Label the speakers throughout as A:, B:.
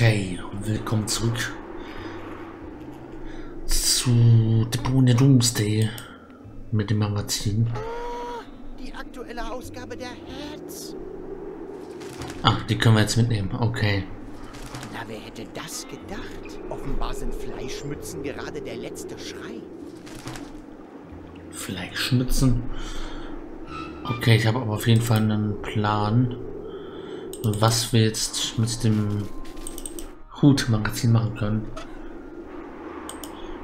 A: Okay, willkommen zurück zu Depot Doomsday mit dem Magazin.
B: Die aktuelle Ausgabe der Heads.
A: Ah, die können wir jetzt mitnehmen. Okay.
B: Na, wer hätte das gedacht? Offenbar sind Fleischmützen gerade der letzte Schrei.
A: Fleischmützen? Okay, ich habe aber auf jeden Fall einen Plan, was wir jetzt mit dem Hut-Magazin machen können.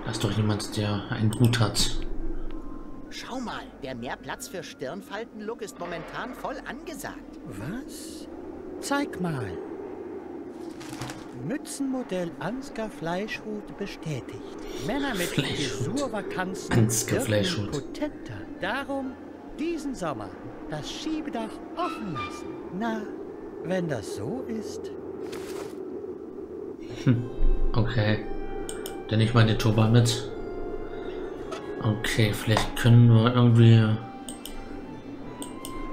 A: Da ist doch jemand, der einen Hut hat.
B: Schau mal, der mehr Platz für Stirnfalten-Look ist momentan voll angesagt.
C: Was? Zeig mal. Mützenmodell Ansgar Fleischhut bestätigt. Männer mit
A: Fleischhut.
C: Frisurvakanzen
A: Ansgar
C: wirken
A: Fleischhut.
C: potenter. Darum diesen Sommer das Schiebedach offen lassen. Na, wenn das so ist,
A: Okay. Dann ich meine Turban mit. Okay, vielleicht können wir irgendwie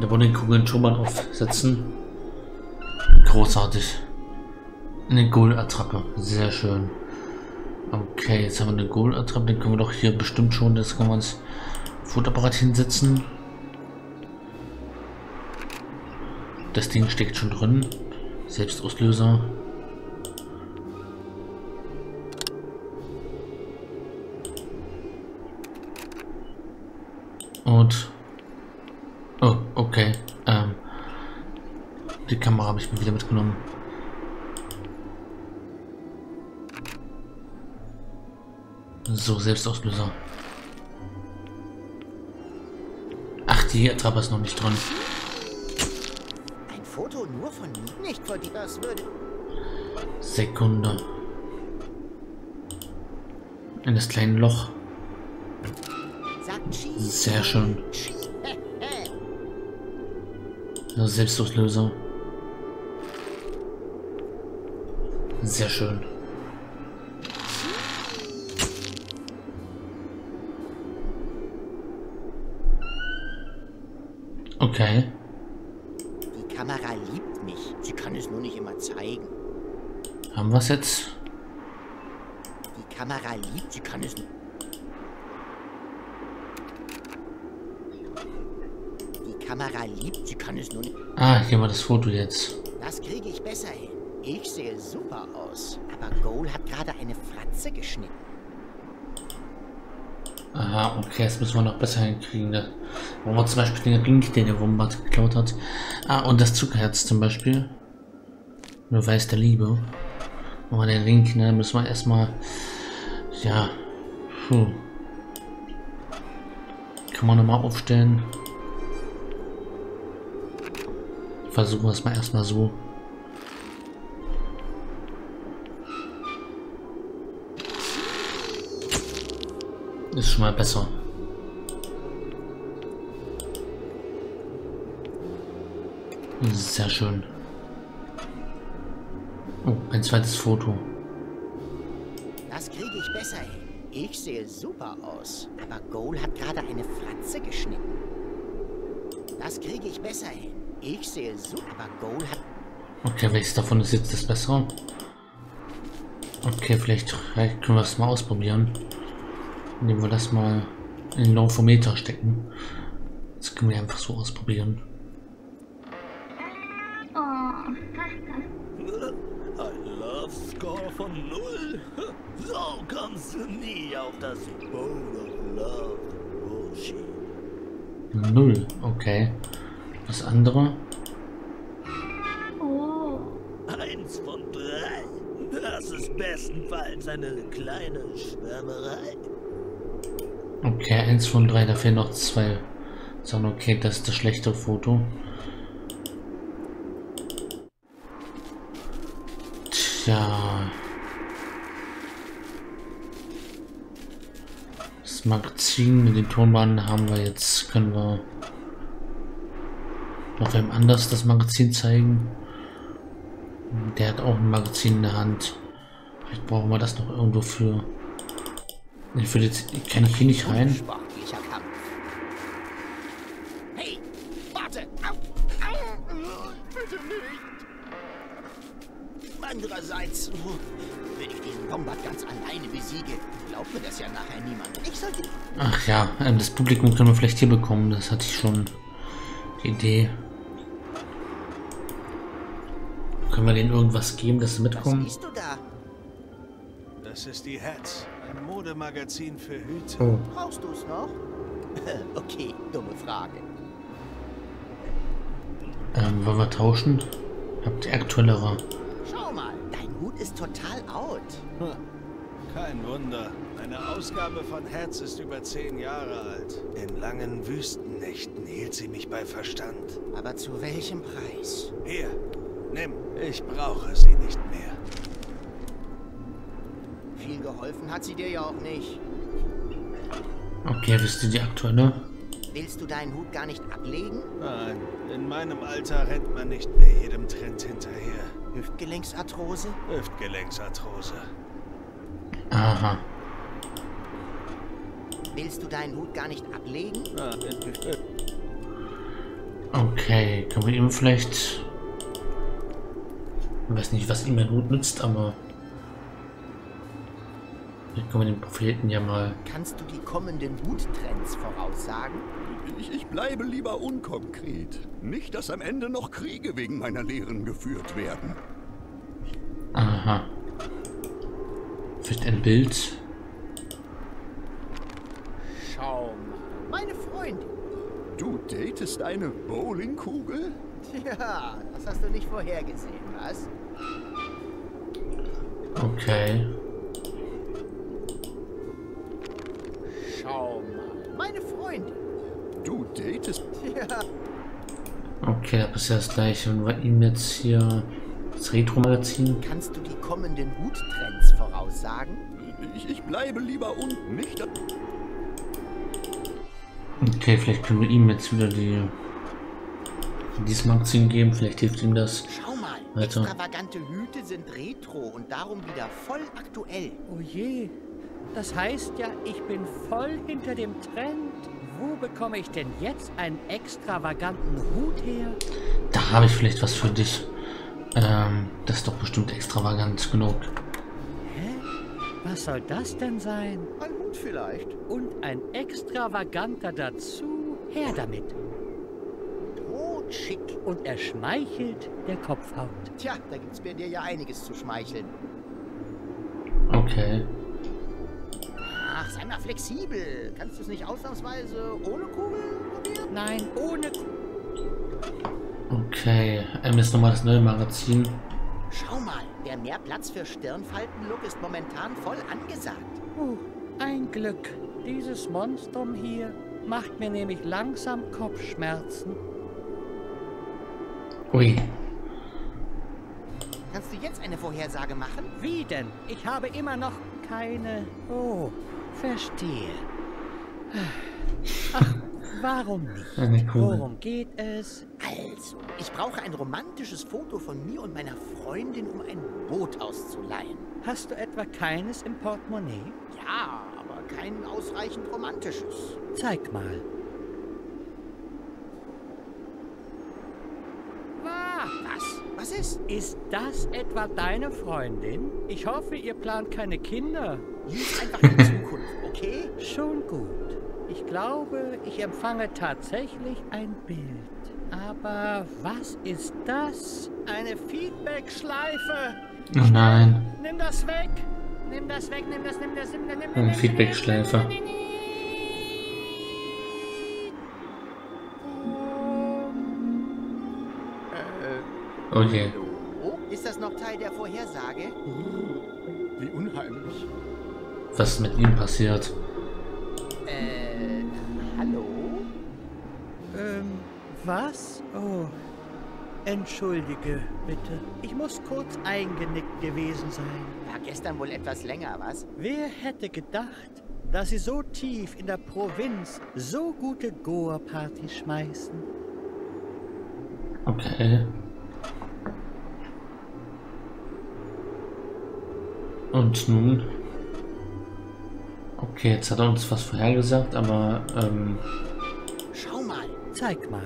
A: der Bonnenkugel einen Turban aufsetzen. Großartig. Eine Goal-Attrappe. Sehr schön. Okay, jetzt haben wir eine Goal-Attrappe. Den können wir doch hier bestimmt schon. Jetzt können wir uns Futterapparat hinsetzen. Das Ding steckt schon drin. Selbstauslöser. Habe ich mir wieder mitgenommen. So, Selbstauslöser. Ach, die Attrappe ist noch nicht dran.
B: Ein Foto nur von mir? Nicht von dir. Das würde...
A: Sekunde. In das kleine Loch. Sehr schön. So, Selbstauslöser. Sehr schön. Okay.
B: Die Kamera liebt mich. Sie kann es nur nicht immer zeigen.
A: Haben wir es jetzt?
B: Die Kamera liebt, sie kann es nicht... Die Kamera liebt, sie kann es nur nicht...
A: Ah, hier war das Foto jetzt.
B: Das kriege ich besser hin. Ich sehe super aus. Aber Goal hat gerade eine Fratze geschnitten.
A: Aha, okay, das müssen wir noch besser hinkriegen. Wollen wir zum Beispiel den Ring, den der Wombat geklaut hat. Ah, und das Zuckerherz zum Beispiel. Nur weiß der Liebe. Aber den Ring, ne, müssen wir erstmal. Ja. Puh. Kann man nochmal aufstellen. Versuchen wir es mal erstmal so. Ist schon mal besser. Sehr schön. Oh, ein zweites Foto.
B: Das kriege ich besser hin. Ich sehe super aus. Aber Goal hat gerade eine Fratze geschnitten. Das kriege ich besser hin. Ich sehe super. Aber Goal hat...
A: Okay, welches davon ist jetzt das Bessere? Okay, vielleicht, vielleicht können wir es mal ausprobieren. Indem wir das mal in den Laufometer stecken. Das können wir einfach so ausprobieren.
D: Ein Love Score von null? So kommst du nie auf das Bowl of Love, Bullshit.
A: Null, okay. Das andere?
D: Eins von drei. Das ist bestenfalls eine kleine Schwärmerei.
A: Okay, eins von drei, da fehlen noch zwei. Sagen, okay, das ist das schlechte Foto. Tja. Das Magazin mit den Tonbahnen haben wir jetzt. Können wir noch wem anders das Magazin zeigen? Der hat auch ein Magazin in der Hand. Vielleicht brauchen wir das noch irgendwo für. Ich will jetzt. Kann ich hier nicht rein?
B: Hey, warte! Au, au, bitte nicht! Andererseits, oh, wenn ich diesen Bombard ganz alleine besiege, glaubt mir das ja nachher niemand. Ich sollte...
A: Ach ja, ähm, das Publikum können wir vielleicht hier bekommen. Das hatte ich schon die Idee. Können wir denen irgendwas geben, dass sie
B: Was
A: mitkommen?
B: liest du da?
E: Das ist die Hats, ein Modemagazin für Hüte.
A: Oh,
B: Brauchst du es noch? okay, dumme Frage.
A: ähm, wollen wir tauschen? Habt ihr aktuellere?
B: Schau mal, dein Hut ist total out.
E: Hm. Kein Wunder. Eine Ausgabe von Hats ist über zehn Jahre alt. In langen Wüstennächten hielt sie mich bei Verstand.
B: Aber zu welchem Preis?
E: Hier, nimm. Ich brauche sie nicht mehr.
B: Viel geholfen hat sie dir ja auch nicht.
A: Okay, wisst ihr die aktuelle?
B: Willst du deinen Hut gar nicht ablegen?
E: Nein, in meinem Alter rennt man nicht mehr jedem Trend hinterher.
B: Hüftgelenksarthrose?
E: Hüftgelenksarthrose.
A: Aha.
B: Willst du deinen Hut gar nicht ablegen?
A: Okay, können wir ihm vielleicht... Ich weiß nicht, was ihm ein Hut nützt, aber... Vielleicht können wir den Propheten ja mal...
B: Kannst du die kommenden Huttrends voraussagen?
F: Ich, ich bleibe lieber unkonkret. Nicht, dass am Ende noch Kriege wegen meiner Lehren geführt werden.
A: Aha. Vielleicht ein Bild.
B: Schau mal. Meine Freundin.
F: Du datest eine Bowlingkugel?
B: Tja, das hast du nicht vorhergesehen, was?
A: Okay.
B: Meine Freundin.
F: Du datest...
B: Tja,
A: Okay, das ist ja das gleiche. Und wir ihm jetzt hier das Retro-Magazin.
B: kannst du die kommenden Huttrends voraussagen?
F: Ich, ich bleibe lieber un... Nicht... dass-
A: Okay, vielleicht können wir ihm jetzt wieder die dieses Magazin geben. Vielleicht hilft ihm das.
B: Schau mal,
A: Weiter.
B: extravagante Hüte sind retro und darum wieder voll aktuell.
C: Oh je, das heißt ja, ich bin voll hinter dem Trend. Wo bekomme ich denn jetzt einen extravaganten Hut her?
A: Da habe ich vielleicht was für dich. Ähm, das ist doch bestimmt extravagant genug.
C: Hä? Was soll das denn sein?
B: Ein Hut vielleicht.
C: Und ein extravaganter dazu? Her damit.
B: Totschick.
C: Und er schmeichelt der Kopfhaut.
B: Tja, da gibt's bei dir ja einiges zu schmeicheln.
A: Okay.
B: Mal flexibel. Kannst du es nicht ausnahmsweise ohne Kugel probieren?
C: Nein, ohne...
A: Okay. Ähm, ist nochmal das neue Magazin.
B: Schau mal, der mehr Platz für Stirnfalten-Look ist momentan voll angesagt.
C: Uh, ein Glück. Dieses Monstrum hier macht mir nämlich langsam Kopfschmerzen.
A: Ui.
B: Kannst du jetzt eine Vorhersage machen?
C: Wie denn? Ich habe immer noch keine... Oh, verstehe. Ach, warum nicht? Worum geht es?
B: Also, ich brauche ein romantisches Foto von mir und meiner Freundin, um ein Boot auszuleihen.
C: Hast du etwa keines im Portemonnaie?
B: Ja, aber kein ausreichend romantisches.
C: Zeig mal. Wa-
B: Was? Was ist?
C: Ist das etwa deine Freundin? Ich hoffe, ihr plant keine Kinder.
B: Lies einfach Zukunft, okay?
C: Schon gut. Ich glaube, ich empfange tatsächlich ein Bild. Aber was ist das? Eine Feedback-Schleife.
A: Oh nein.
C: Nimm das weg. Nimm das weg, nimm das, nimm das, nimm das, nimm das.
A: Eine Feedback-Schleife. Oh je.
B: Oh, ist das noch Teil der Vorhersage?
F: Wie unheimlich.
A: Was ist mit ihm passiert?
B: Äh, hallo?
C: Ähm, was? Oh. Entschuldige, bitte. Ich muss kurz eingenickt gewesen sein.
B: War gestern wohl etwas länger, was?
C: Wer hätte gedacht, dass sie so tief in der Provinz so gute Goa-Partys schmeißen?
A: Okay. Und nun? Okay, jetzt hat er uns was vorhergesagt, aber ähm,
B: Schau mal.
C: Zeig mal.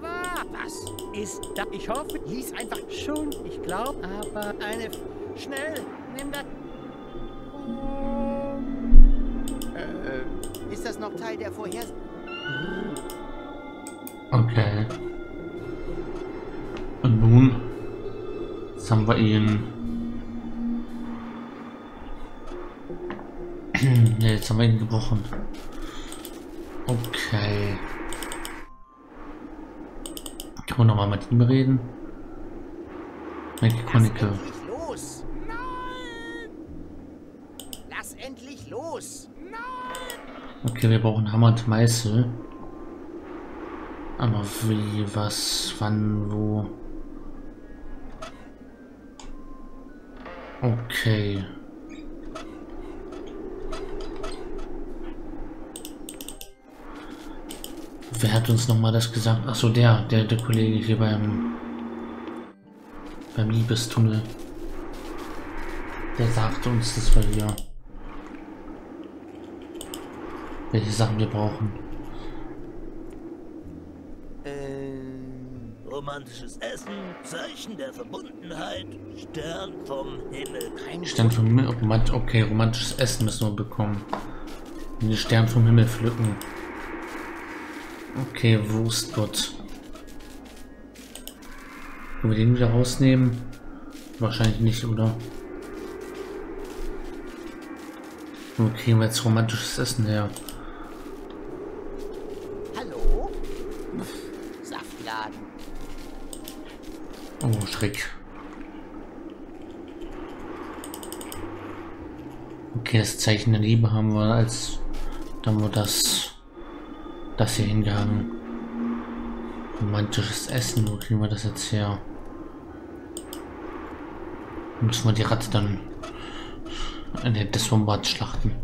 B: Wa- Was?
C: ist das? Ich hoffe,
B: Lies einfach.
C: schon. Ich glaube, aber eine... F- Schnell, nimm das...
B: Äh, ist das noch Teil der Vorhers...
A: Okay. Und nun? Jetzt haben wir ihn. Ja, jetzt haben wir ihn gebrochen. Okay. Kann man nochmal mit ihm reden?
B: Lass
A: Chronicle.
B: endlich los! Nein! Lass endlich los!
A: Okay, wir brauchen Hammer und Meißel. Aber wie, was, wann, wo? Okay. Wer hat uns noch mal das gesagt? Ach so, der, der, der Kollege hier beim beim Liebestunnel. Der sagt uns, dass wir hier welche Sachen wir brauchen.
B: Ähm...
D: Romantisches Essen, Zeichen der Verbundenheit, Stern vom Himmel.
B: Kein
A: Stern vom Himmel. Okay, romantisches Essen müssen wir bekommen. Den Stern vom Himmel pflücken. Okay, Wurstgott. Können wir den wieder rausnehmen? Wahrscheinlich nicht, oder? Wo kriegen wir jetzt romantisches Essen her?
B: Hallo? Saftladen.
A: Oh, Schreck. Okay, das Zeichen der Liebe haben wir als dann wir das das hier hingehangen. Romantisches Essen, wo kriegen wir das jetzt her? Müssen wir die Ratte dann äh, das Bombard schlachten.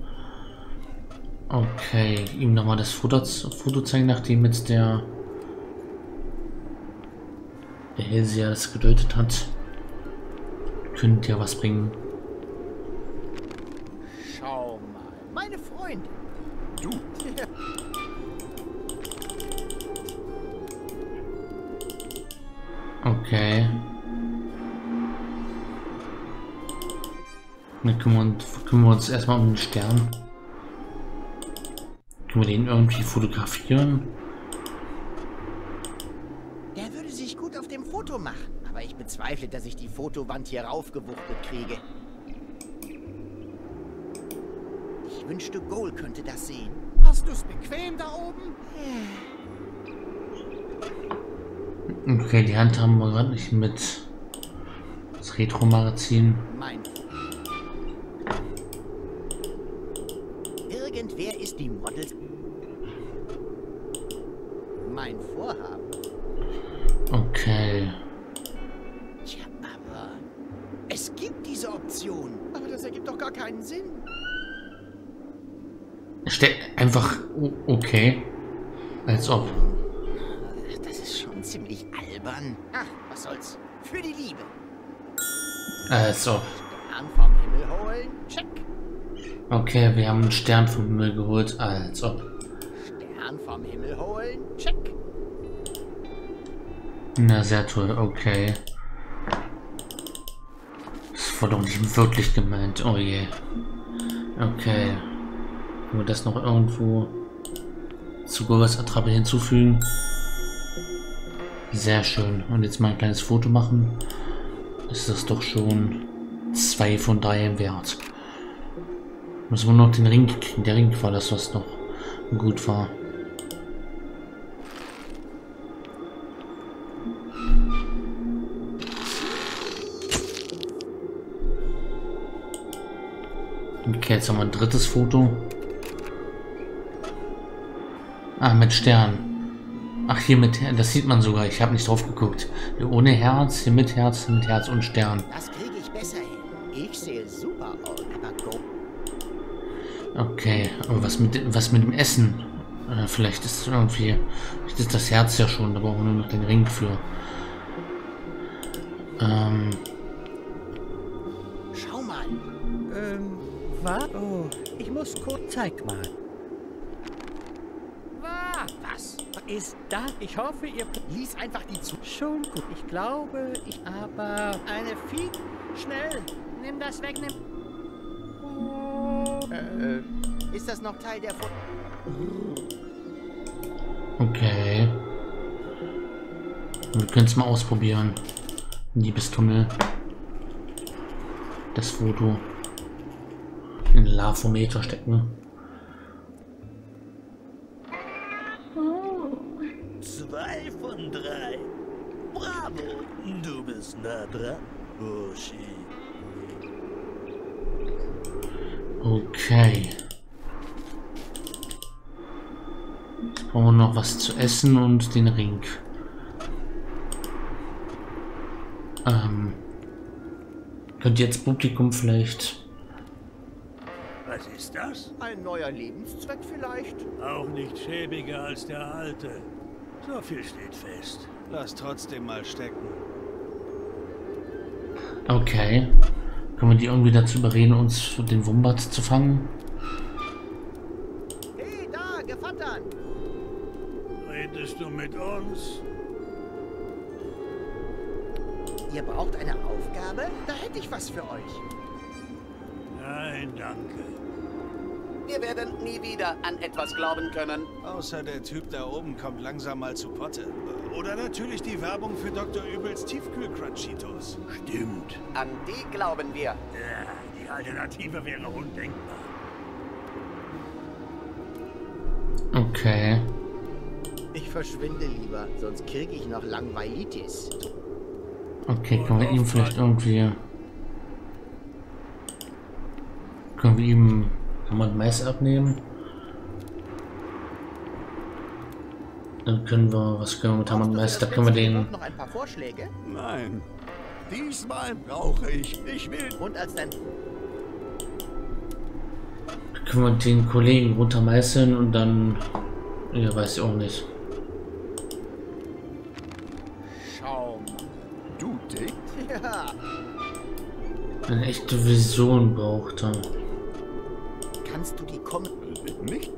A: Okay, ihm nochmal das Foto, Foto zeigen, nachdem jetzt der der Hellseher das gedeutet hat. Könnte ja was bringen.
B: Schau mal. Meine Freunde.
F: Du,
A: Okay. Dann kümmern, kümmern wir uns erstmal um den Stern. Können wir den irgendwie fotografieren?
B: Der würde sich gut auf dem Foto machen. Aber ich bezweifle, dass ich die Fotowand hier raufgewuchtet kriege. Ich wünschte, Goal könnte das sehen.
C: Hast du's bequem da oben?
A: Okay, die Hand haben wir gerade nicht mit. Das Retro-Magazin.
B: Mein. Irgendwer ist die Models. Mein Vorhaben.
A: Okay.
B: Tja, aber. Es gibt diese Option. Aber das ergibt doch gar keinen Sinn.
A: Ste einfach. Okay. Als ob.
B: Ziemlich albern. Ach, was soll's. Für die Liebe.
A: Als ob.
B: Stern vom Himmel holen. Check.
A: Okay, wir haben einen Stern vom Himmel geholt. Als ob.
B: Stern vom Himmel holen. Check.
A: Na, sehr toll. Okay. Das war doch nicht wirklich gemeint. Oh je. Okay. Können wir das noch irgendwo zu Goras Attrappe hinzufügen? Sehr schön. Und jetzt mal ein kleines Foto machen. Ist das doch schon zwei von drei wert. Müssen wir noch den Ring kriegen. Der Ring war das, was noch gut war. Okay, jetzt haben wir ein drittes Foto. Ah, mit Stern. Ach, hier mit Her- das sieht man sogar. Ich habe nicht drauf geguckt. Hier ohne Herz, hier mit Herz, hier mit Herz und Stern.
B: Das kriege ich besser hin. Ich sehe super aus. Aber Go.
A: Okay, aber was mit was mit dem Essen? Äh, vielleicht ist es irgendwie. Vielleicht ist das Herz ja schon, da brauchen wir nur noch den Ring für. Ähm,
B: Schau mal.
C: Ähm, was? Oh, ich muss kurz... Zeig mal. Was?
B: Was?
C: Ist das? Ich hoffe, ihr...
B: Lies einfach die zu.
C: Schon gut. Ich glaube, ich... Aber... Eine Feed... Schnell! Nimm das weg, nimm...
B: Äh, ist das noch Teil der... Fo
A: Okay. Wir können es mal ausprobieren. Liebestunnel. Das Foto. In den Lavometer stecken.
D: Zwei von drei. Bravo, du bist nah dran, Bushi.
A: Okay. Jetzt brauchen wir noch was zu essen und den Ring. Ähm, könnt ihr jetzt Publikum vielleicht...
D: Was ist das?
B: Ein neuer Lebenszweck vielleicht?
D: Auch nicht schäbiger als der alte. So viel steht fest.
E: Lass trotzdem mal stecken.
A: Okay. Können wir die irgendwie dazu überreden, uns für den Wombat zu fangen?
B: Hey, da, Gevattern!
D: Redest du mit uns?
B: Ihr braucht eine Aufgabe? Da hätte ich was für euch.
D: Nein, danke.
G: Wir werden nie wieder an etwas glauben können.
E: Außer der Typ da oben kommt langsam mal zu Potte. Oder natürlich die Werbung für Dr. Übels Tiefkühl-Crunchitos.
D: Stimmt.
G: An die glauben wir.
D: Ja, die Alternative wäre undenkbar.
A: Okay.
B: Ich verschwinde lieber, sonst kriege ich noch Langweilitis.
A: Okay, können wir ihm vielleicht irgendwie... Können wir ihm... Kann man Mais abnehmen? Dann können wir... Was können wir mit Hammer und Mais? Da können wir den...
B: Noch ein paar Vorschläge?
F: Nein. Diesmal brauche ich. Ich will.
B: Und als dein
A: Können wir den Kollegen runtermeißeln und dann... Ja, weiß ich auch nicht.
B: Schaum.
F: Du Dick.
B: Ja,
A: Eine echte Vision braucht er.
B: kannst du die kommen?
F: Nicht?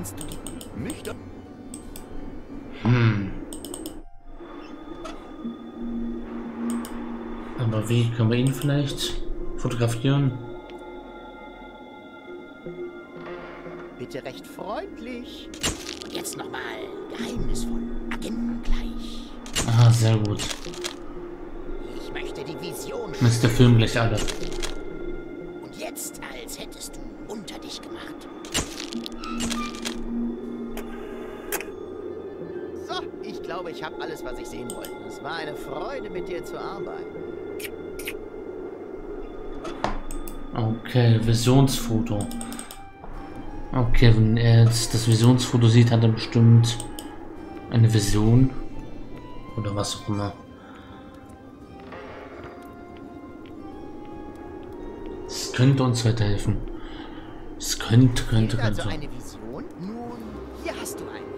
B: Kannst du.
F: Nicht.
A: Hm. Aber wie können wir ihn vielleicht fotografieren?
B: Bitte recht freundlich. Und jetzt nochmal geheimnisvoll. Agentengleich.
A: Ah, sehr gut.
B: Ich möchte die Vision
A: der Film gleich alle.
B: Sehen wollte. Es war eine Freude, mit dir zu arbeiten.
A: Okay, Visionsfoto. Okay, wenn er jetzt das Visionsfoto sieht, hat er bestimmt eine Vision. Oder was auch immer. Es könnte uns weiterhelfen. Es könnte, könnte,
B: also
A: könnte.
B: eine Vision? Nun, hier hast du eine.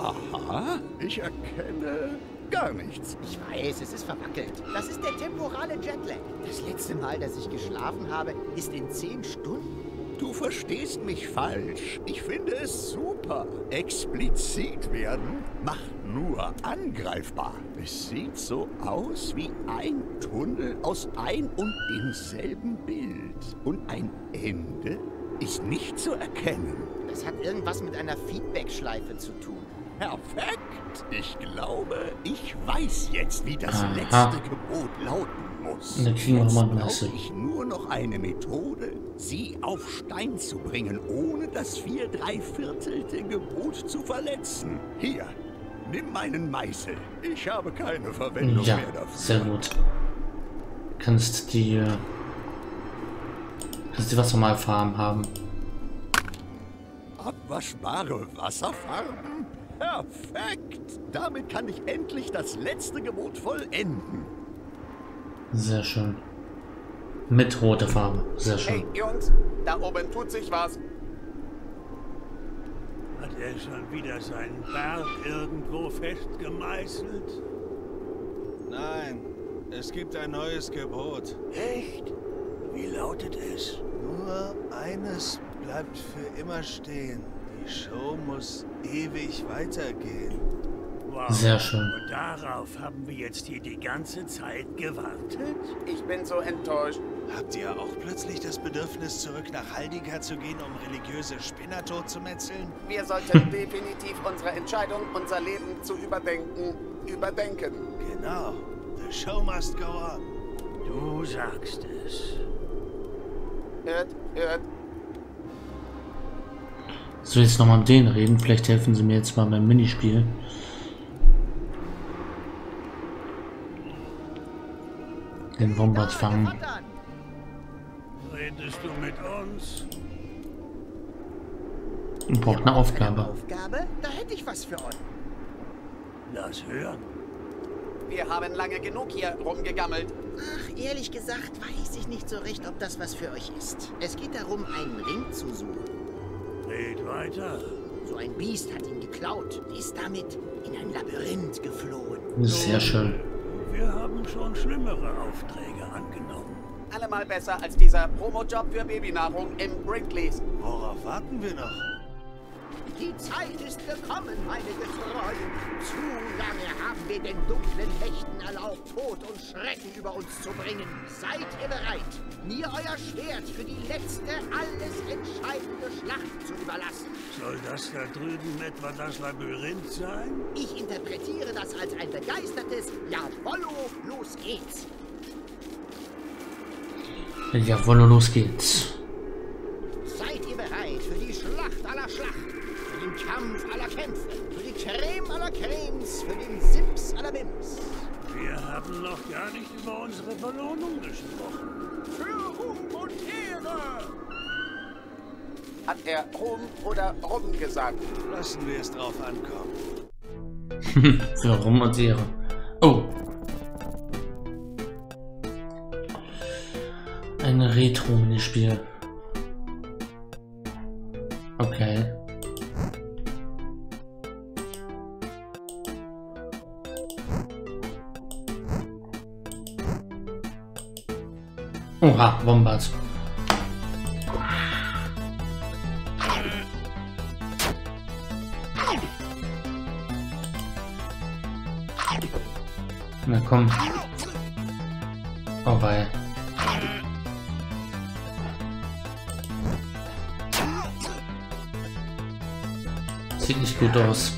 F: Aha. Ich erkenne gar nichts.
B: Ich weiß, es ist verwackelt. Das ist der temporale Jetlag. Das letzte Mal, dass ich geschlafen habe, ist in zehn Stunden.
F: Du verstehst mich falsch. Ich finde es super. Explizit werden macht nur angreifbar. Es sieht so aus wie ein Tunnel aus ein und demselben Bild. Und ein Ende ist nicht zu erkennen.
B: Das hat irgendwas mit einer Feedback-Schleife zu tun.
F: Perfekt. Ich glaube, ich weiß jetzt, wie das
A: Aha.
F: letzte Gebot lauten muss.
A: Dann kriegen wir
F: Jetzt
A: noch mal ein
F: brauche
A: Messer.
F: ich nur noch eine Methode, sie auf Stein zu bringen, ohne das vier Dreiviertelte Gebot zu verletzen. Hier, nimm meinen Meißel. Ich habe keine Verwendung
A: Ja,
F: mehr dafür.
A: sehr gut. Kannst die... äh, Kannst die Wassermalfarben haben.
F: Abwaschbare Wasserfarben? Perfekt! Damit kann ich endlich das letzte Gebot vollenden.
A: Sehr schön. Mit roter Farbe. Sehr
G: Hey,
A: schön.
G: Jungs, da oben tut sich was.
D: Hat er schon wieder seinen Bart irgendwo festgemeißelt?
E: Nein, es gibt ein neues Gebot.
D: Echt? Wie lautet es?
E: Nur eines bleibt für immer stehen. Die Show muss ewig weitergehen.
H: Wow.
A: Sehr schön.
H: Und darauf haben wir jetzt hier die ganze Zeit gewartet?
G: Ich bin so enttäuscht.
E: Habt ihr auch plötzlich das Bedürfnis, zurück nach Haldika zu gehen, um religiöse Spinner totzumetzeln?
G: Wir sollten definitiv unsere Entscheidung, unser Leben zu überdenken, überdenken.
E: Genau. The show must go on.
H: Du sagst es.
G: Hört, hört.
A: So, jetzt nochmal mit denen reden. Vielleicht helfen sie mir jetzt mal beim Minispiel. Den Wombat fangen.
H: Redest du mit uns?
A: Und braucht eine Aufgabe.
B: Aufgabe? Da hätte ich was für euch.
H: Lass hören.
G: Wir haben lange genug hier rumgegammelt.
B: Ach, ehrlich gesagt weiß ich nicht so recht, ob das was für euch ist. Es geht darum, einen Ring zu suchen.
H: Red weiter.
B: So ein Biest hat ihn geklaut, ist damit in ein Labyrinth geflohen.
A: Sehr schön.
H: Wir haben schon schlimmere Aufträge angenommen.
G: Allemal besser als dieser Promo-Job für Babynahrung im Brinkleys.
E: Worauf warten wir noch?
B: Die Zeit ist gekommen, meine Getreuen. Zu lange haben wir den dunklen Mächten erlaubt, Tod und Schrecken über uns zu bringen. Seid ihr bereit, mir euer Schwert für die letzte, alles entscheidende Schlacht zu überlassen?
H: Soll das da drüben etwa das Labyrinth sein?
B: Ich interpretiere das als ein begeistertes Jawollo, los geht's.
A: Jawohl, los geht's.
B: Seid ihr bereit für die Schlacht aller Schlachten? Für den Kampf aller Kämpfe? Für die Creme aller Cremes? Für den Sims aller Bims?
H: Wir haben noch gar nicht über unsere Belohnung gesprochen.
B: Für Ruhm und Ehre!
G: Hat er Rum oder Rum gesagt?
E: Lassen wir es drauf ankommen.
A: Für Rum und Ehre. Oh. Ein Retro-Minispiel. Okay. Oha, Wombat. Na komm. Oh wei. Sieht nicht gut aus.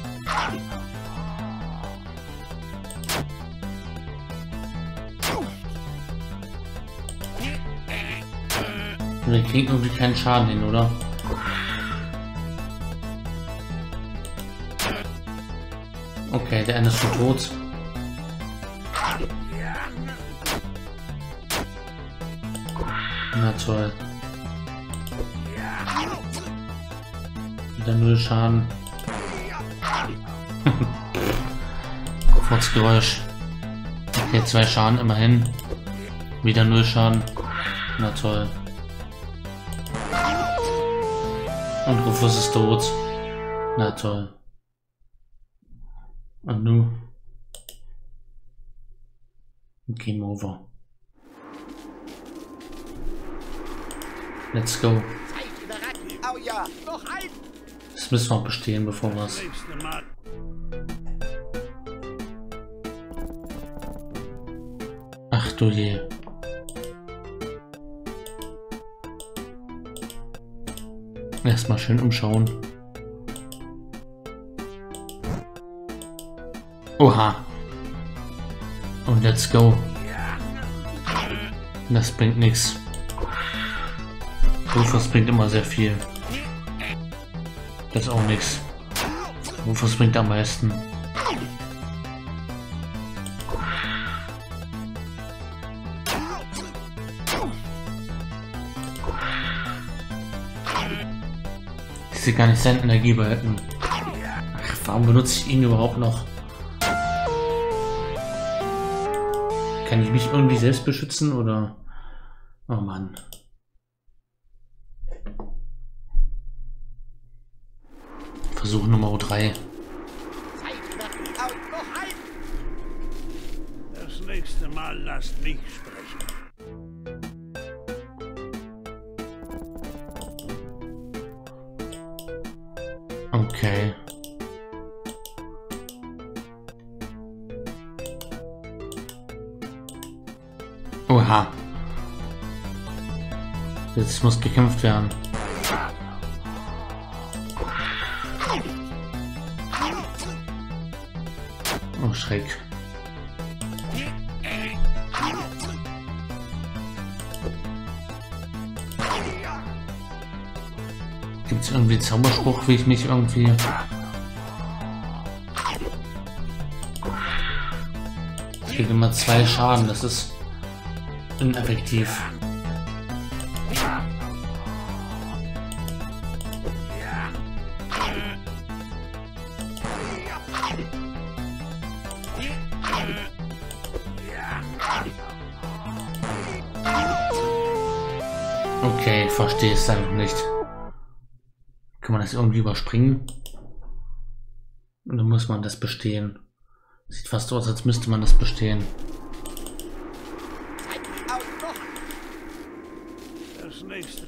A: Wir kriegen irgendwie keinen Schaden hin, oder? Okay, der eine ist schon tot. Na toll. Wieder null Schaden. Furzgeräusch. Okay, zwei Schaden immerhin. Wieder null Schaden. Na toll. Und Rufus ist tot. Na toll. Und nu? Game over. Let's go. Das müssen wir auch bestehen, bevor wir es. Ach du je. Erstmal schön umschauen. Oha. Und let's go. Das bringt nichts. Rufus bringt immer sehr viel. Das ist auch nichts. Rufus bringt am meisten. Ich sehe gar nicht seine Energie behalten. Ach, warum benutze ich ihn überhaupt noch? Kann ich mich irgendwie selbst beschützen oder? Oh Mann. Versuch Nummer 3.
B: Seid ihr bereit? Au, noch ein!
H: Das nächste Mal lasst mich sprechen.
A: Jetzt muss gekämpft werden. Oh, Schreck. Gibt es irgendwie Zauberspruch, wie ich mich irgendwie... Ich kriege immer zwei Schaden, das ist ineffektiv. Okay, ich verstehe es einfach nicht. Kann man das irgendwie überspringen? Dann muss man das bestehen. Sieht fast so aus, als müsste man das bestehen.
H: Das nächste.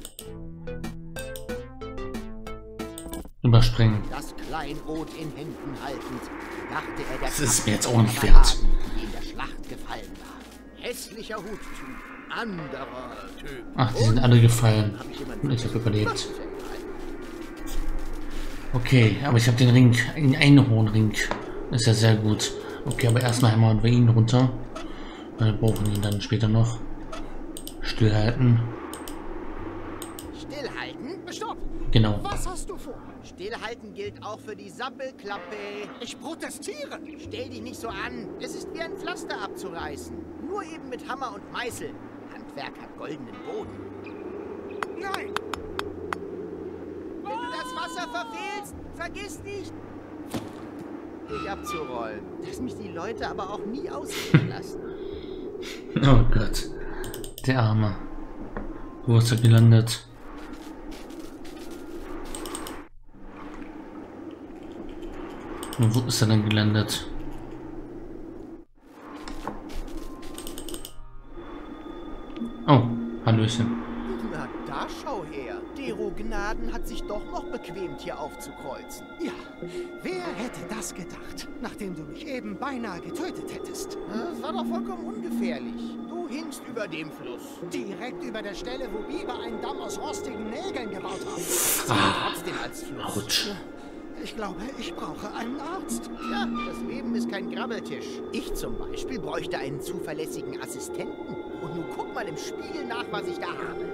A: Überspringen.
B: Das Kleinod in Händen haltend, dachte er
A: Das ist mir jetzt auch nicht wert.
B: die in der Schlacht gefallen war. Hässlicher Huttyp, anderer Typ.
A: Ach, die sind alle gefallen. Und ich habe überlebt. Okay, aber ich habe den Ring, einen Einhornring. Ist ja sehr gut. Okay, aber erstmal hämmern wir ihn runter. Wir brauchen ihn dann später noch. Stillhalten.
B: Stillhalten? Stopp!
A: Genau.
B: Was hast du vor? Stillhalten gilt auch für die Sappelklappe. Ich protestiere. Stell dich nicht so an. Es ist wie ein Pflaster abzureißen. Nur eben mit Hammer und Meißel. Handwerk hat goldenen Boden. Nein! Wenn du das Wasser verfehlst, vergiss nicht, dich abzurollen. Dass mich die Leute aber auch nie ausreden lassen.
A: Oh Gott. Der Arme. Wo ist er gelandet? Und wo ist er dann gelandet? Oh, Hallöchen.
B: Na, da schau her. Dero Gnaden hat sich doch noch bequemt, hier aufzukreuzen.
I: Ja, wer hätte das gedacht, nachdem du mich eben beinahe getötet hättest?
B: Das war doch vollkommen ungefährlich. Du hingst über dem Fluss.
I: Direkt über der Stelle, wo Biber einen Damm aus rostigen Nägeln gebaut haben.
A: Ah,
B: Trotzdem als Fluss.
A: Autsch.
I: Ich glaube, ich brauche einen Arzt.
B: Ja, das Leben ist kein Grabbeltisch. Ich zum Beispiel bräuchte einen zuverlässigen Assistenten. Nun guck mal im Spiegel nach, was ich da habe.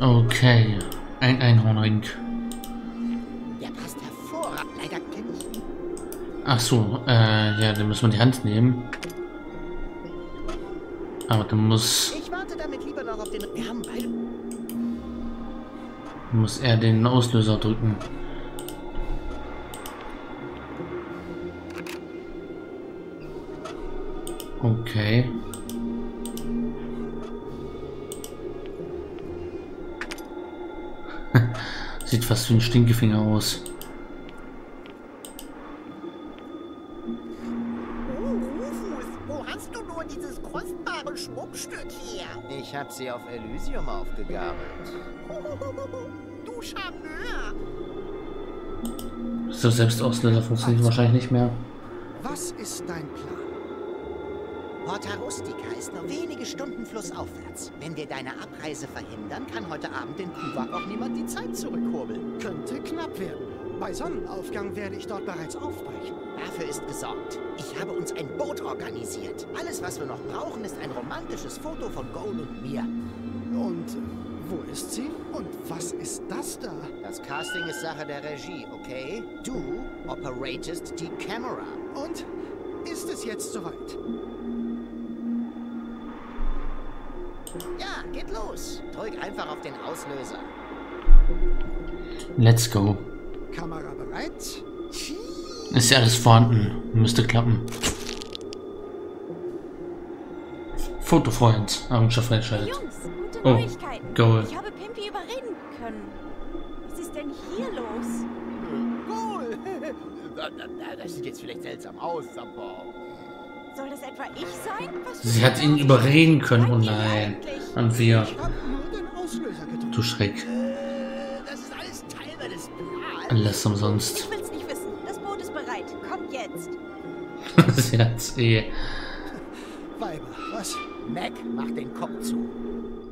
A: Okay. Ein Einhornring.
B: Der passt hervorragend. Leider kenne ich ihn.
A: Ach so, äh, ja, dann müssen wir die Hand nehmen. Aber dann muss,
B: Ich warte damit lieber noch auf den... Wir haben beide...
A: muss er den Auslöser drücken. Okay. Sieht fast wie ein Stinkefinger aus.
B: Oh, Rufus, wo hast du nur dieses kostbare Schmuckstück her? Ich habe sie auf Elysium aufgegabelt. Du Charmeur!
A: So Selbstauslöser funktioniert wahrscheinlich nicht mehr.
I: Was ist dein Plan?
B: Porta Rustica ist nur wenige Stunden flussaufwärts. Wenn wir deine Abreise verhindern, kann heute Abend in Kuwak auch niemand die Zeit zurückkurbeln.
I: Könnte knapp werden. Bei Sonnenaufgang werde ich dort bereits aufbrechen.
B: Dafür ist gesorgt. Ich habe uns ein Boot organisiert. Alles, was wir noch brauchen, ist ein romantisches Foto von Gold und mir.
I: Und äh, wo ist sie? Und was ist das da?
B: Das Casting ist Sache der Regie, okay? Du operatest die Kamera.
I: Und ist es jetzt soweit?
B: Ja, geht los. Drück einfach auf den Auslöser.
A: Let's go.
I: Kamera bereit?
A: Ist ja alles vorhanden. Müsste klappen. Fotofreund.
J: Jungs, gute
A: Oh,
J: Neuigkeiten.
A: Goal.
J: Ich habe Pimpy überreden können. Was ist denn hier los?
B: Cool. Das sieht jetzt vielleicht seltsam aus, aber...
J: Soll das etwa ich sein? Was
A: Sie hat ihn überreden können. Oh nein. Und wir. Du Schreck.
B: Äh.
A: Alles umsonst.
J: Ich will's nicht wissen. Das Boot ist bereit. Kommt jetzt.
A: Sie hat's eh.
I: Weiber, was?
B: Mac, mach den Kopf zu.